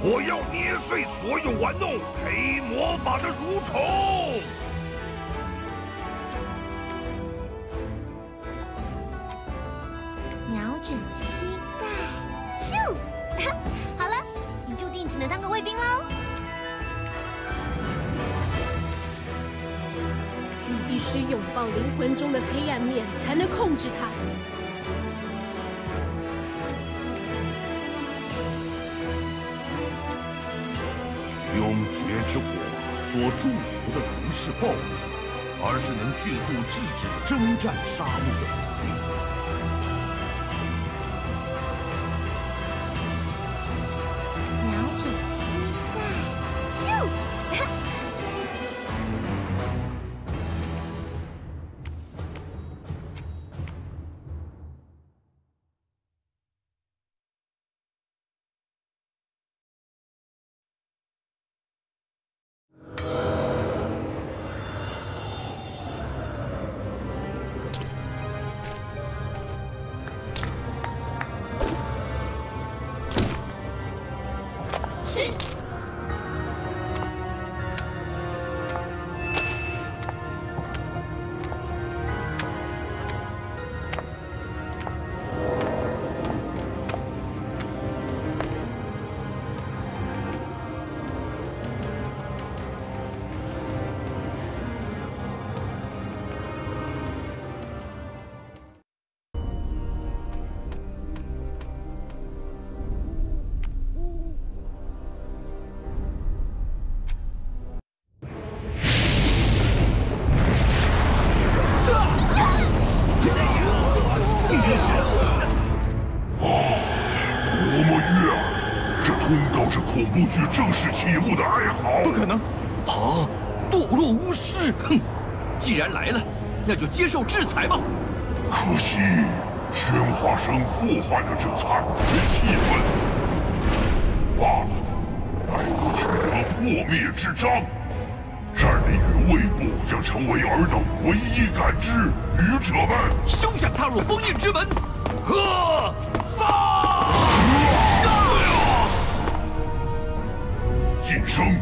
我要捏碎所有玩弄黑魔法的蠕虫。瞄准膝盖，咻！好了，你注定只能当个卫兵喽。你必须拥抱灵魂中的黑暗面，才能控制它。用觉之火所祝福的不是暴力，而是能迅速制止征战杀戮。的恐怖剧正式启幕的哀嚎。不可能！啊！堕落巫师！哼！既然来了，那就接受制裁吧。可惜，喧哗声破坏了这惨绝气氛。罢了，待我取得破灭之章，战力与卫部将成为尔等唯一感知。愚者们，休想踏入封印之门！呵！发！晋升，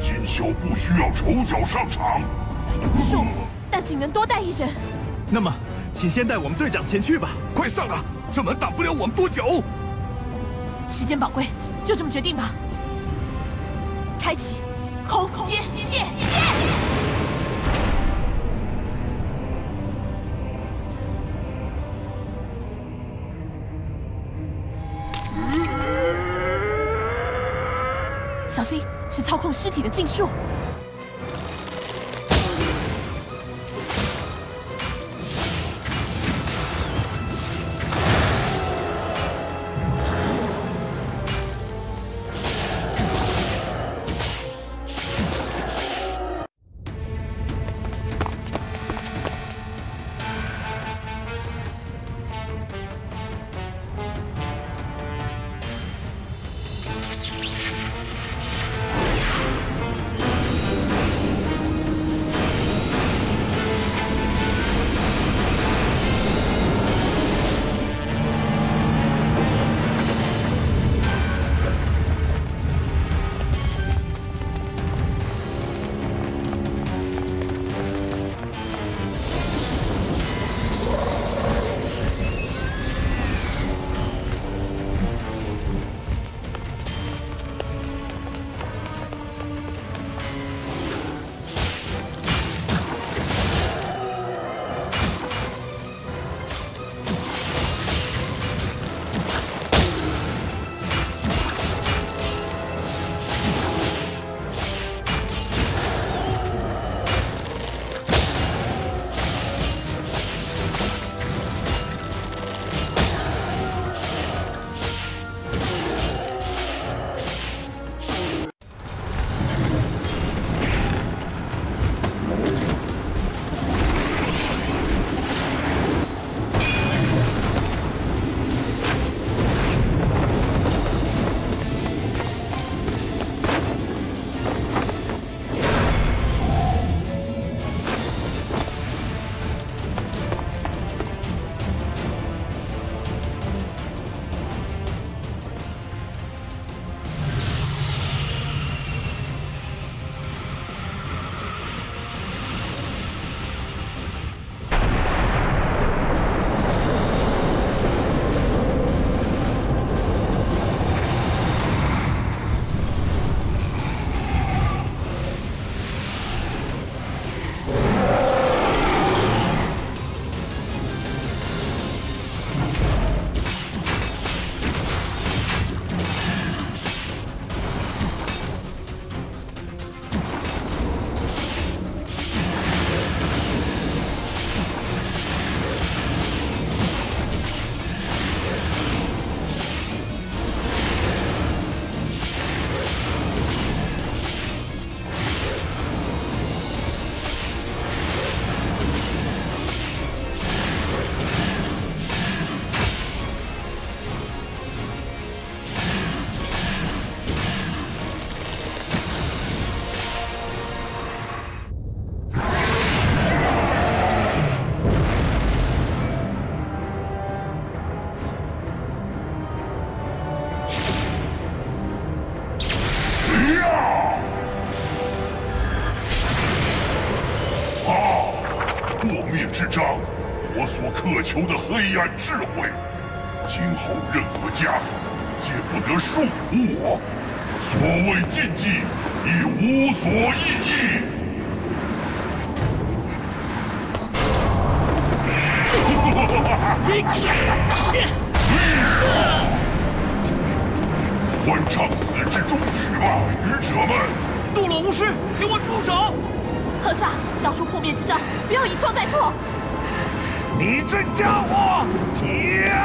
锦绣不需要丑角上场。有之术，但仅能多带一人。那么，请先带我们队长前去吧。快上啊！这门挡不了我们多久。时间宝贵，就这么决定吧。开启空间小心，是操控尸体的禁术。黑暗智慧。今后任何枷锁皆不得束缚我，所谓禁忌已无所意义。欢唱死之终曲吧，愚者们！堕落巫师，给我住手！赫萨，交出破灭之杖，不要一错再错！你这家伙！你！